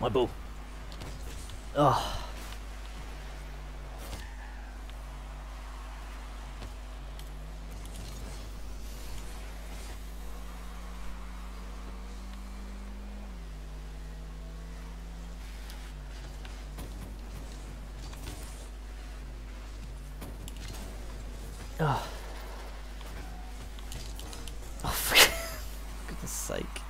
My ball. Ah. Ah. Oh. Oh. Oh, for goodness sake.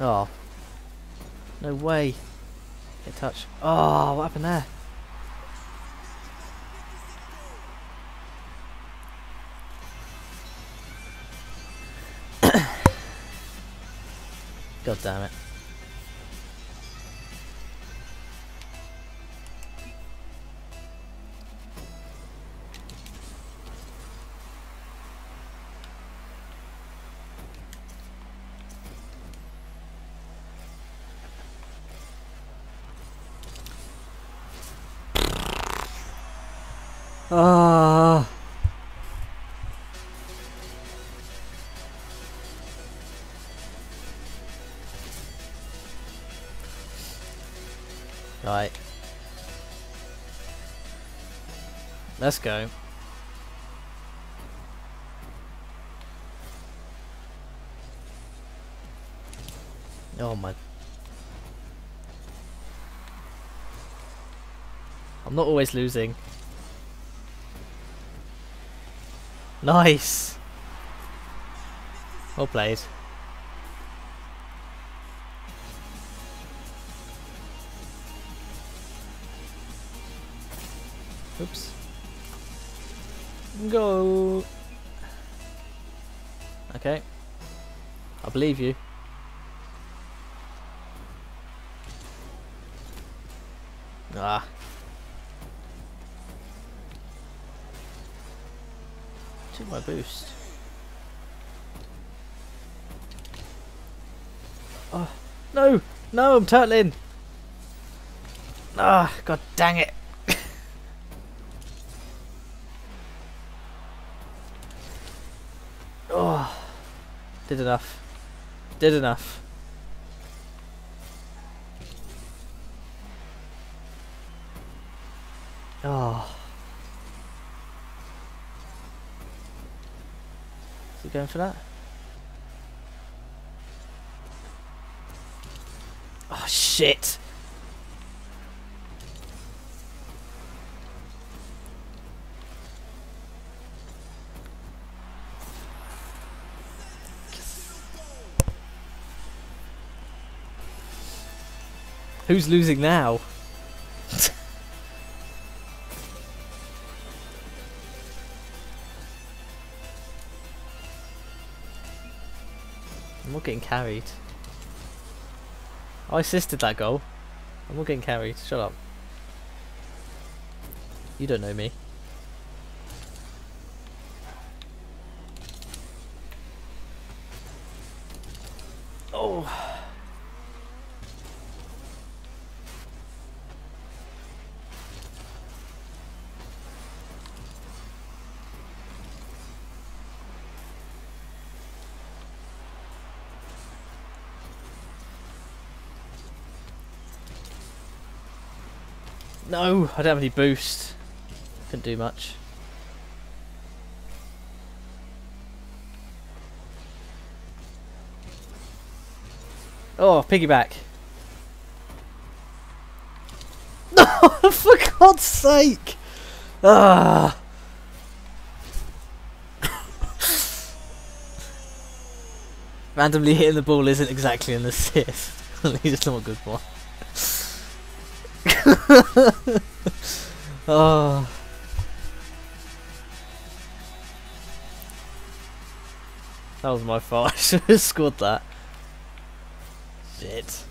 Oh. No way. Get touch. Oh, what happened there? God damn it. Ah. Right. Let's go. Oh my. I'm not always losing. Nice! Well played. Oops. Go! Okay. I believe you. Ah. Took my boost. Oh, no! No, I'm turtling! Ah, god dang it! oh, did enough. Did enough. Oh. Going for that? Oh shit! Who's losing now? I'm not getting carried. Oh, I assisted that goal. I'm not getting carried. Shut up. You don't know me. Oh. No, I don't have any boost. Couldn't do much. Oh, piggyback. No, for God's sake! Ah. Randomly hitting the ball isn't exactly an assist. At least it's not a good one. Oh. That was my fault. I should have scored that. Shit.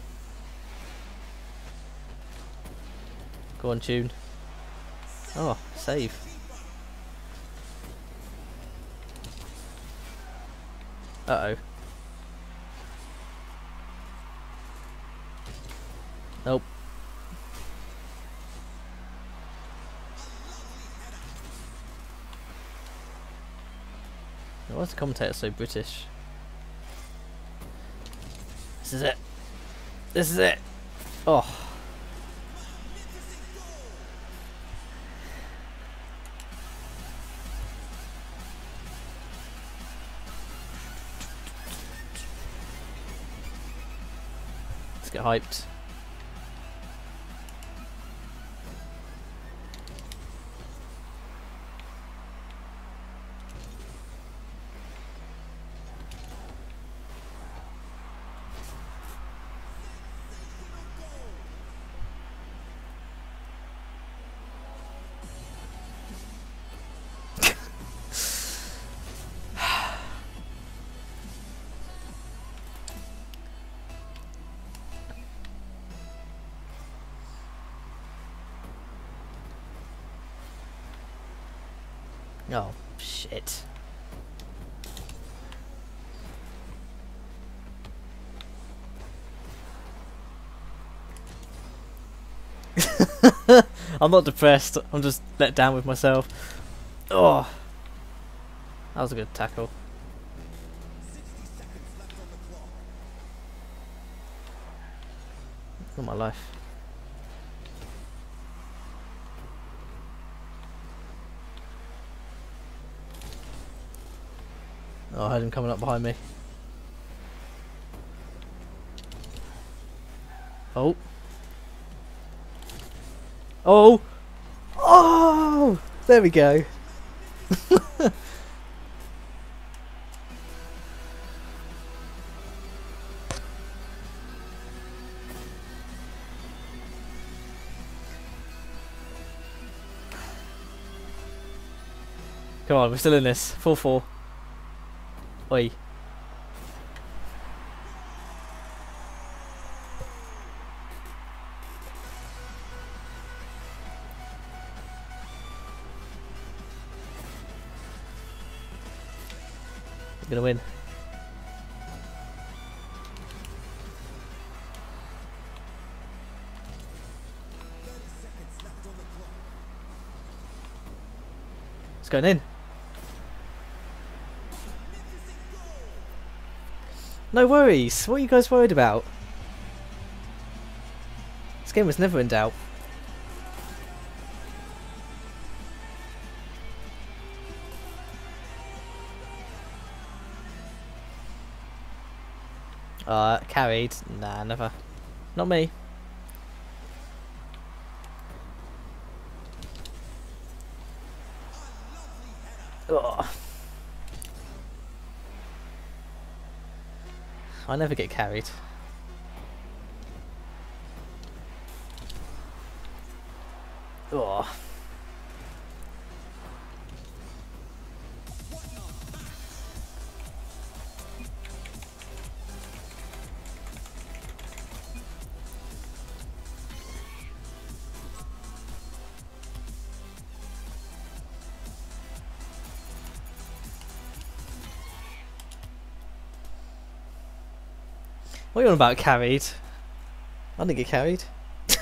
Go on, tune. Oh, save. Uh oh. Nope. Why is the commentator so British? This is it. This is it. Oh. Let's get hyped. Oh, shit. I'm not depressed, I'm just let down with myself. Oh, that was a good tackle. All my life. Oh, I heard him coming up behind me. Oh. Oh! Oh! There we go. Come on, we're still in this. 4-4. Oi. Gonna win. It's going in. No worries. What are you guys worried about? This game was never in doubt. Uh, carried? Nah, never. Not me. Ugh. I never get carried. What are you on about carried? I didn't get carried.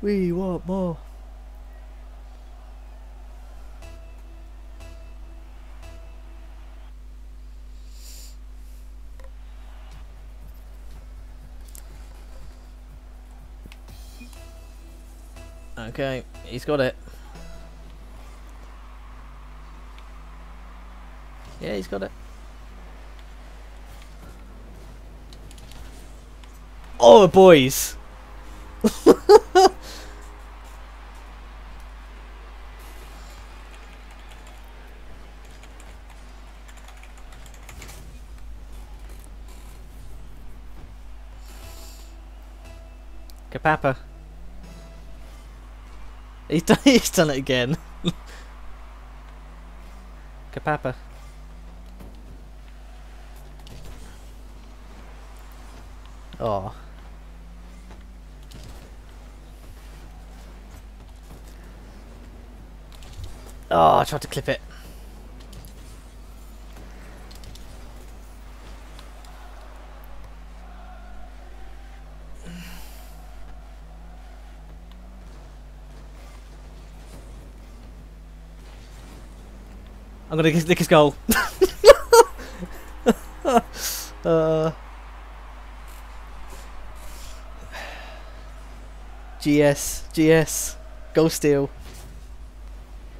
we want more. Okay, he's got it. Yeah, he's got it. Oh, boys! Kapapa. He's done, he's done it again. Kapapa. Oh. Oh, I tried to clip it. Gonna nick his goal. uh, GS, GS, go steal,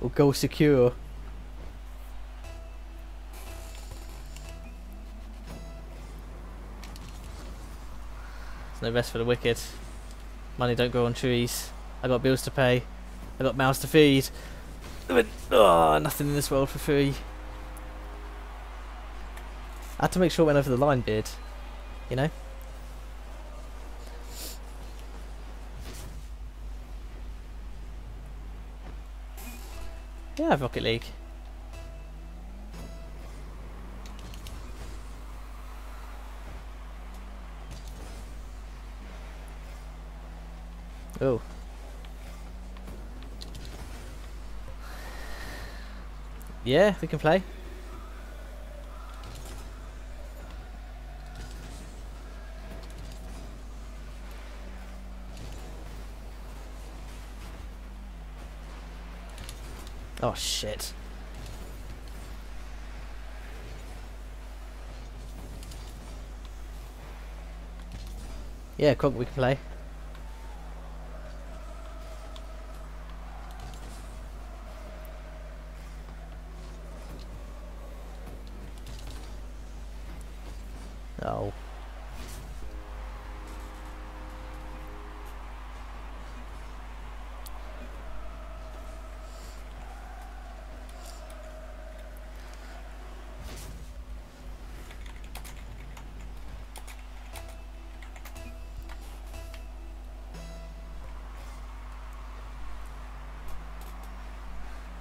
or goal secure. There's no rest for the wicked. Money don't grow on trees. I got bills to pay. I got mouths to feed. Oh, nothing in this world for free. I had to make sure it went over the line, beard. You know? Yeah, Rocket League. Yeah, we can play. Oh shit. Yeah, Kronk, we can play.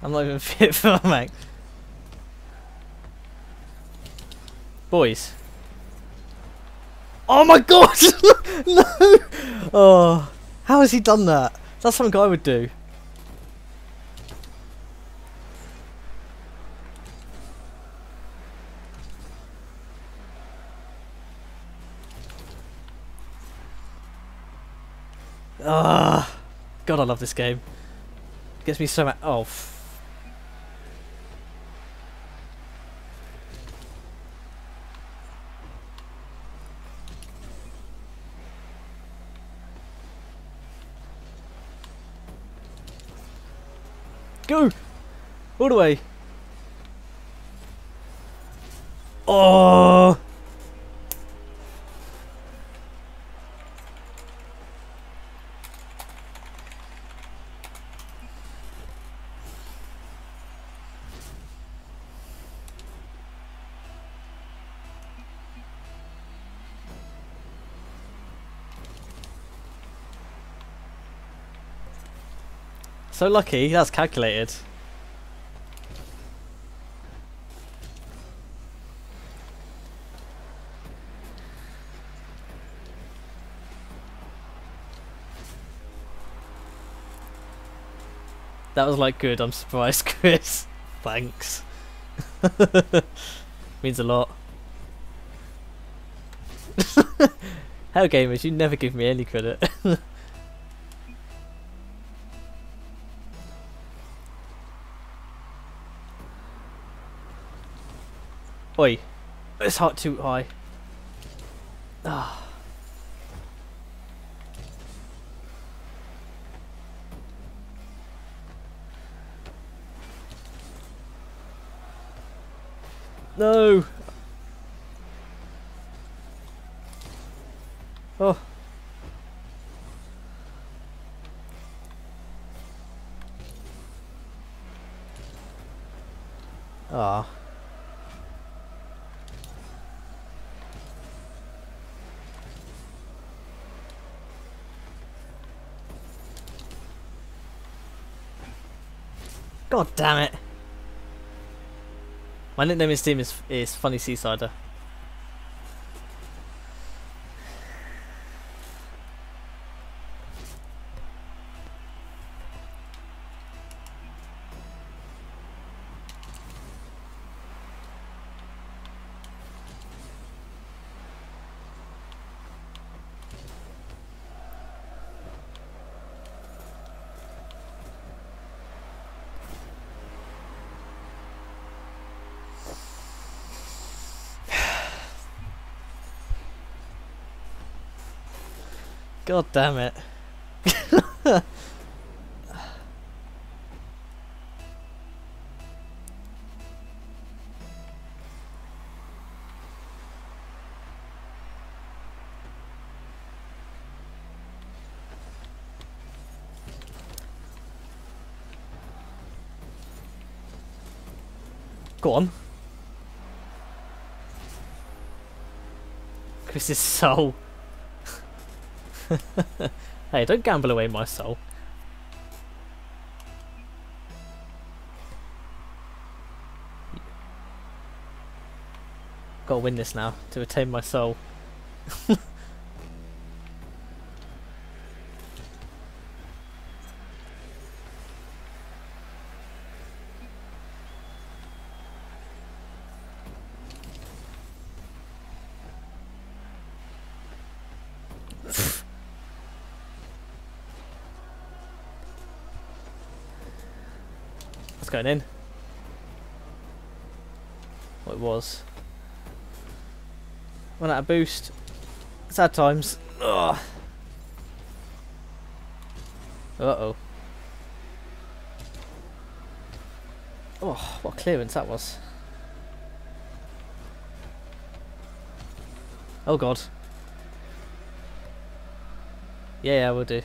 I'm not even fit for Mac. Boys. Oh my god! no! Oh, how has he done that? That's something I would do. Ah, God, I love this game. Gets me so mad. Oh. Go! All do I? Oh! So lucky, that's calculated. That was like good, I'm surprised, Chris. Thanks. Means a lot. Hell gamers, you never give me any credit. Oi. It's hot too high. Ah. No. Oh. Ah. God damn it. My nickname in Steam is, is Funny Seasider. God damn it. Go on. Chris's soul. Hey, don't gamble away my soul. Gotta win this now to retain my soul. Going in? What it was. Went out of boost. Sad times. Ugh. Uh oh. Oh, what clearance that was. Oh god. Yeah, yeah, we'll do.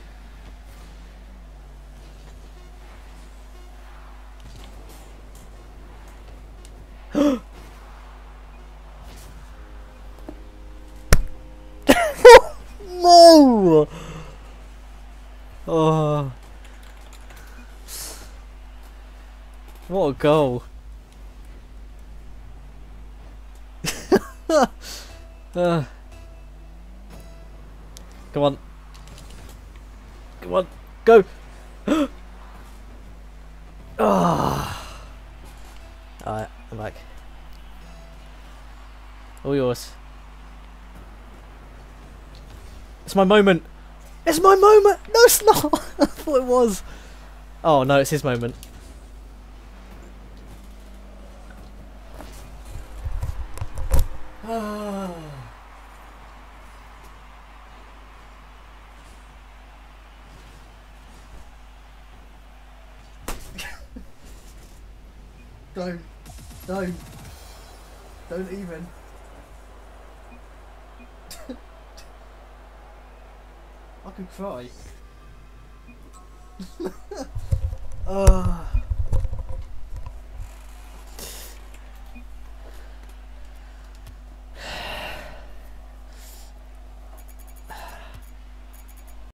no! Oh. What a goal. uh. Come on. Come on. Go! Ah. Alright, I'm back. All yours. It's my moment. It's my moment. No, it's not. I thought it was. Oh no, it's his moment. Don't, don't, don't even. I could cry. oh.